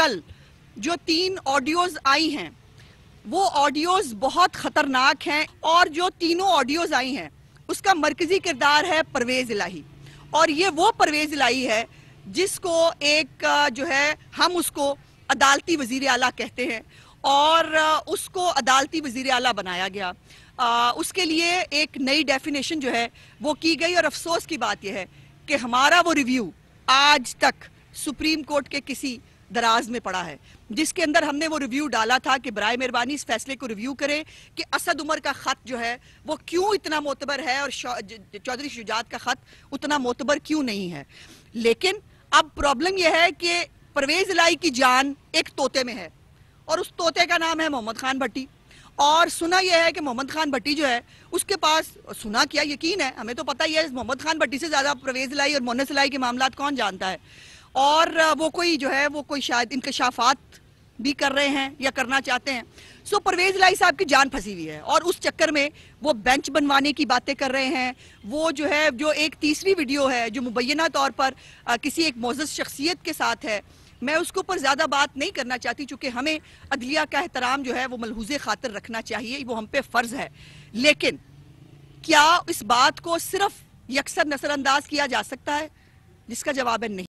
कल जो तीन ऑडियोज आई हैं वो ऑडियोज बहुत खतरनाक हैं और जो तीनों ऑडियोज आई हैं उसका मरकजी किरदार है परवेज इलाही। और ये वो परवेज इलाही है जिसको एक जो है हम उसको अदालती वज़ीर अला कहते हैं और उसको अदालती वज़ीर अला बनाया गया। आ, उसके लिए एक नई डेफिनेशन जो है वो की गई और अफसोस की बात यह है कि हमारा वो रिव्यू आज तक सुप्रीम कोर्ट के किसी दराज में पड़ा है, जिसके अंदर हमने वो रिव्यू डाला था कि बरए मेहरबानी इस फैसले को रिव्यू करें कि असद उमर का खत जो है, वो क्यों इतना मोतबर है और चौधरी शुजात का खत उतना मोतबर क्यों नहीं है? लेकिन अब प्रॉब्लम यह है कि परवेज लाई की जान एक तोते में है और उस तोते का नाम है मोहम्मद खान भट्टी और सुना यह है कि मोहम्मद खान भट्टी जो है, उसके पास, सुना क्या यकीन है? हमें तो पता ही है, मोहम्मद खान भट्टी से ज़्यादा परवेज लाई और मोहन लाई के मामला कौन जानता है? और वो कोई जो है वो कोई शायद इनकशाफात भी कर रहे हैं या करना चाहते हैं। सो परवेज लाई साहब की जान फंसी हुई है और उस चक्कर में वो बेंच बनवाने की बातें कर रहे हैं। वो जो है जो एक तीसरी वीडियो है जो मुबैना तौर पर आ, किसी एक मोजस शख्सियत के साथ है मैं उसके ऊपर ज़्यादा बात नहीं करना चाहती चूँकि हमें अदलिया का एहतराम जो है वो मलहूज खातर रखना चाहिए वो हम पे फ़र्ज़ है। लेकिन क्या इस बात को सिर्फ़ यकसर नज़रअंदाज किया जा सकता है? जिसका जवाब है नहीं।